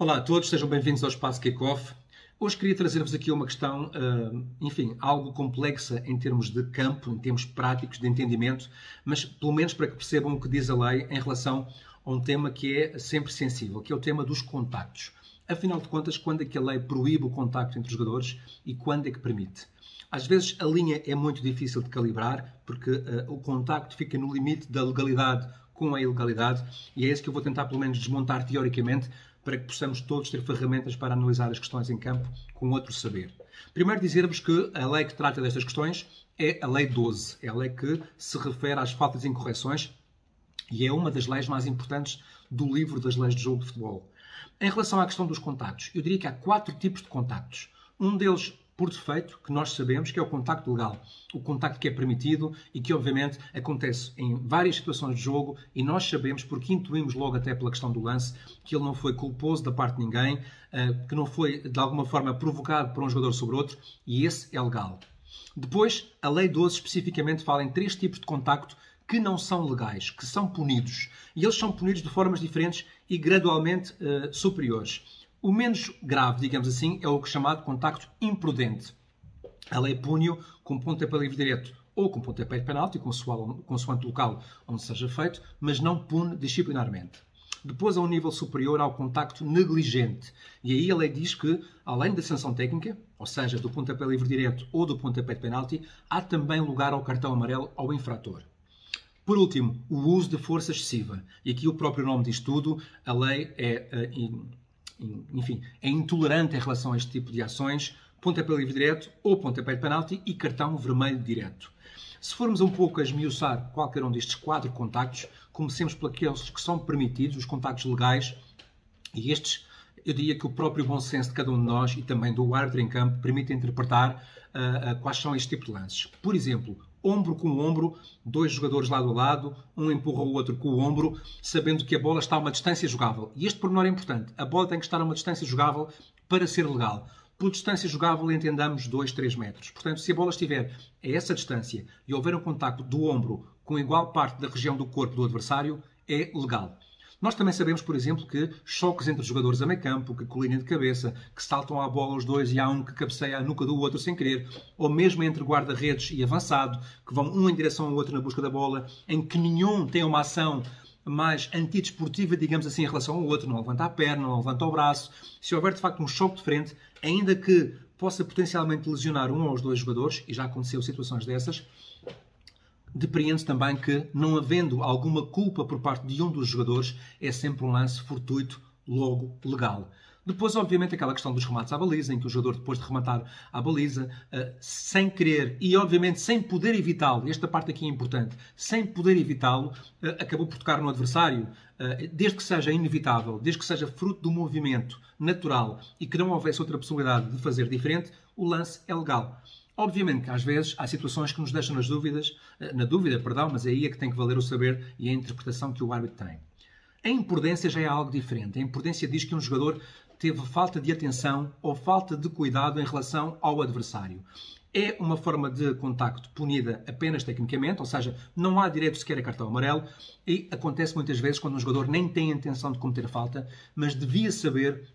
Olá a todos, sejam bem-vindos ao Espaço Kickoff. Hoje queria trazer-vos aqui uma questão, ah, enfim, algo complexa em termos de campo, em termos práticos, de entendimento, mas pelo menos para que percebam o que diz a lei em relação a um tema que é sempre sensível, que é o tema dos contactos. Afinal de contas, quando é que a lei proíbe o contacto entre os jogadores e quando é que permite? Às vezes a linha é muito difícil de calibrar porque uh, o contacto fica no limite da legalidade com a ilegalidade e é isso que eu vou tentar pelo menos desmontar teoricamente para que possamos todos ter ferramentas para analisar as questões em campo com outro saber. Primeiro dizer-vos que a lei que trata destas questões é a Lei 12, é a lei que se refere às faltas e incorreções e é uma das leis mais importantes do livro das leis de jogo de futebol. Em relação à questão dos contactos, eu diria que há quatro tipos de contactos. Um deles por defeito, que nós sabemos que é o contacto legal. O contacto que é permitido e que, obviamente, acontece em várias situações de jogo e nós sabemos, porque intuímos logo até pela questão do lance, que ele não foi culposo da parte de ninguém, eh, que não foi, de alguma forma, provocado por um jogador sobre outro e esse é legal. Depois, a Lei 12 especificamente fala em três tipos de contacto que não são legais, que são punidos. E eles são punidos de formas diferentes e gradualmente uh, superiores. O menos grave, digamos assim, é o chamado contacto imprudente. A lei pune-o com pontapé livre direto ou com pontapé de penalti, consoante o local onde seja feito, mas não pune disciplinarmente. Depois, a um nível superior, ao contacto negligente. E aí a lei diz que, além da sanção técnica, ou seja, do pontapé livre direto ou do pontapé de penalti, há também lugar ao cartão amarelo ao infrator. Por último, o uso de força excessiva. E aqui o próprio nome diz tudo, a lei é uh, enfim, é intolerante em relação a este tipo de ações, pontapé livre direto ou pontapé de penalti e cartão vermelho direto. Se formos um pouco a esmiuçar qualquer um destes quatro contactos, comecemos por aqueles que são permitidos, os contactos legais, e estes, eu diria que o próprio bom senso de cada um de nós e também do árbitro em campo permite interpretar uh, uh, quais são este tipo de lances. Por exemplo, ombro com ombro, dois jogadores lado a lado, um empurra o outro com o ombro, sabendo que a bola está a uma distância jogável. E este pormenor é importante. A bola tem que estar a uma distância jogável para ser legal. Por distância jogável entendamos 2, 3 metros. Portanto, se a bola estiver a essa distância e houver um contacto do ombro com igual parte da região do corpo do adversário, é legal. Nós também sabemos, por exemplo, que choques entre jogadores a meio campo, que colinem de cabeça, que saltam à bola os dois e há um que cabeceia a nuca do outro sem querer, ou mesmo entre guarda-redes e avançado, que vão um em direção ao outro na busca da bola, em que nenhum tem uma ação mais antidesportiva, digamos assim, em relação ao outro, não levanta a perna, não levanta o braço. Se houver de facto um choque de frente, ainda que possa potencialmente lesionar um ou os dois jogadores, e já aconteceu situações dessas, Depreende também que, não havendo alguma culpa por parte de um dos jogadores, é sempre um lance fortuito, logo legal. Depois, obviamente, aquela questão dos remates à baliza, em que o jogador, depois de rematar à baliza, uh, sem querer e, obviamente, sem poder evitá-lo, esta parte aqui é importante, sem poder evitá-lo, uh, acabou por tocar no adversário, uh, desde que seja inevitável, desde que seja fruto do movimento natural e que não houvesse outra possibilidade de fazer diferente, o lance é legal. Obviamente que às vezes há situações que nos deixam nas dúvidas, eh, na dúvida, perdão, mas aí é que tem que valer o saber e a interpretação que o árbitro tem. A imprudência já é algo diferente. A imprudência diz que um jogador teve falta de atenção ou falta de cuidado em relação ao adversário. É uma forma de contacto punida apenas tecnicamente, ou seja, não há direito sequer a cartão amarelo e acontece muitas vezes quando um jogador nem tem a intenção de cometer falta, mas devia saber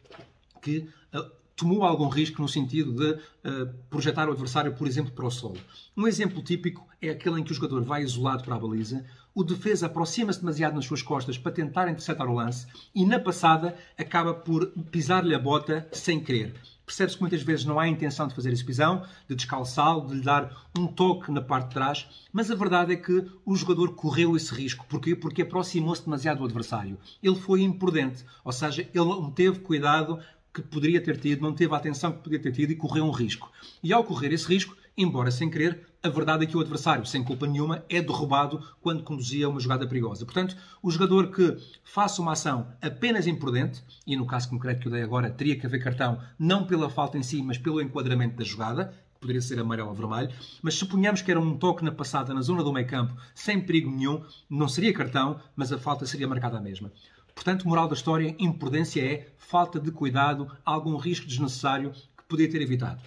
que eh, tomou algum risco no sentido de uh, projetar o adversário, por exemplo, para o solo. Um exemplo típico é aquele em que o jogador vai isolado para a baliza, o defesa aproxima-se demasiado nas suas costas para tentar interceptar o lance e, na passada, acaba por pisar-lhe a bota sem querer. Percebe-se que muitas vezes não há intenção de fazer esse pisão, de descalçá-lo, de lhe dar um toque na parte de trás, mas a verdade é que o jogador correu esse risco. Porquê? Porque aproximou-se demasiado do adversário. Ele foi imprudente, ou seja, ele não teve cuidado que poderia ter tido, não teve a atenção que poderia ter tido e correu um risco. E ao correr esse risco, embora sem querer, a verdade é que o adversário, sem culpa nenhuma, é derrubado quando conduzia uma jogada perigosa. Portanto, o jogador que faça uma ação apenas imprudente, e no caso concreto que eu dei agora, teria que haver cartão não pela falta em si, mas pelo enquadramento da jogada, poderia ser amarelo ou vermelho, mas suponhamos que era um toque na passada na zona do meio campo, sem perigo nenhum, não seria cartão, mas a falta seria marcada a mesma. Portanto, moral da história, imprudência é falta de cuidado, algum risco desnecessário que podia ter evitado.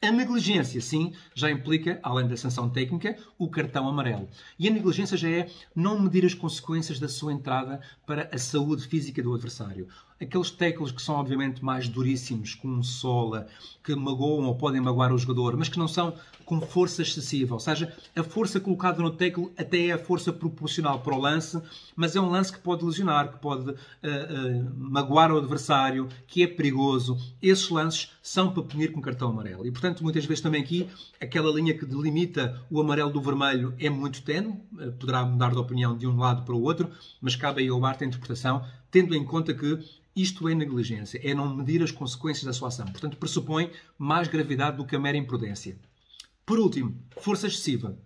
A negligência, sim, já implica, além da sanção técnica, o cartão amarelo. E a negligência já é não medir as consequências da sua entrada para a saúde física do adversário. Aqueles tackles que são obviamente mais duríssimos, com um sola, que magoam ou podem magoar o jogador, mas que não são com força excessiva. Ou seja, a força colocada no tackle até é a força proporcional para o lance, mas é um lance que pode lesionar, que pode uh, uh, magoar o adversário, que é perigoso. Esses lances são para punir com cartão amarelo. E, portanto, muitas vezes também aqui, aquela linha que delimita o amarelo do vermelho é muito tenue, uh, poderá mudar de opinião de um lado para o outro, mas cabe aí ao arte a interpretação, tendo em conta que isto é negligência, é não medir as consequências da sua ação. Portanto, pressupõe mais gravidade do que a mera imprudência. Por último, força excessiva.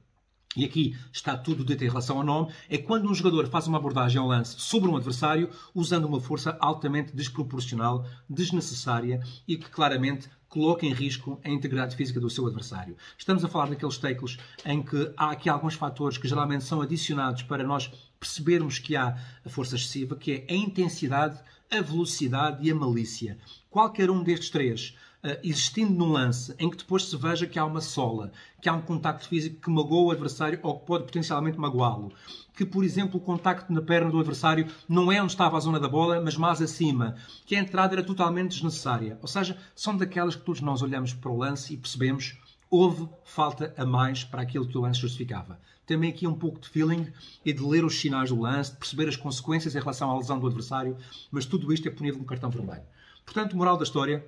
E aqui está tudo dito em relação ao nome, é quando um jogador faz uma abordagem ao lance sobre um adversário usando uma força altamente desproporcional, desnecessária e que claramente coloca em risco a integridade física do seu adversário. Estamos a falar daqueles tackles em que há aqui alguns fatores que geralmente são adicionados para nós percebermos que há a força excessiva, que é a intensidade, a velocidade e a malícia. Qualquer um destes três existindo num lance em que depois se veja que há uma sola, que há um contacto físico que magoa o adversário ou que pode potencialmente magoá-lo, que, por exemplo, o contacto na perna do adversário não é onde estava a zona da bola, mas mais acima, que a entrada era totalmente desnecessária. Ou seja, são daquelas que todos nós olhamos para o lance e percebemos houve falta a mais para aquilo que o lance justificava. Também aqui um pouco de feeling e de ler os sinais do lance, de perceber as consequências em relação à lesão do adversário, mas tudo isto é punível com cartão vermelho. Portanto, moral da história,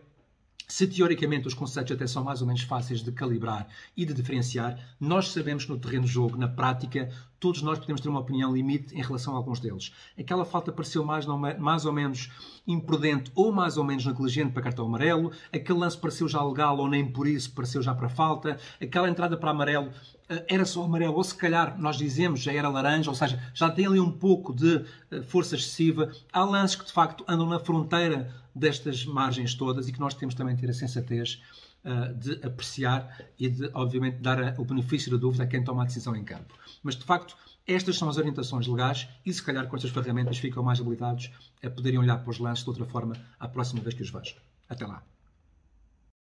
se teoricamente os conceitos até são mais ou menos fáceis de calibrar e de diferenciar, nós sabemos que no terreno de jogo, na prática, todos nós podemos ter uma opinião limite em relação a alguns deles. Aquela falta pareceu mais, não, mais ou menos imprudente ou mais ou menos negligente para cartão amarelo, aquele lance pareceu já legal ou nem por isso pareceu já para falta, aquela entrada para amarelo eh, era só amarelo, ou se calhar nós dizemos já era laranja, ou seja, já tem ali um pouco de eh, força excessiva. Há lances que de facto andam na fronteira destas margens todas e que nós temos também ter a sensatez uh, de apreciar e de, obviamente, dar o benefício da dúvida a quem toma a decisão em campo. Mas, de facto, estas são as orientações legais e, se calhar, com estas ferramentas ficam mais habilitados a poderem olhar para os lances de outra forma a próxima vez que os vejam. Até lá.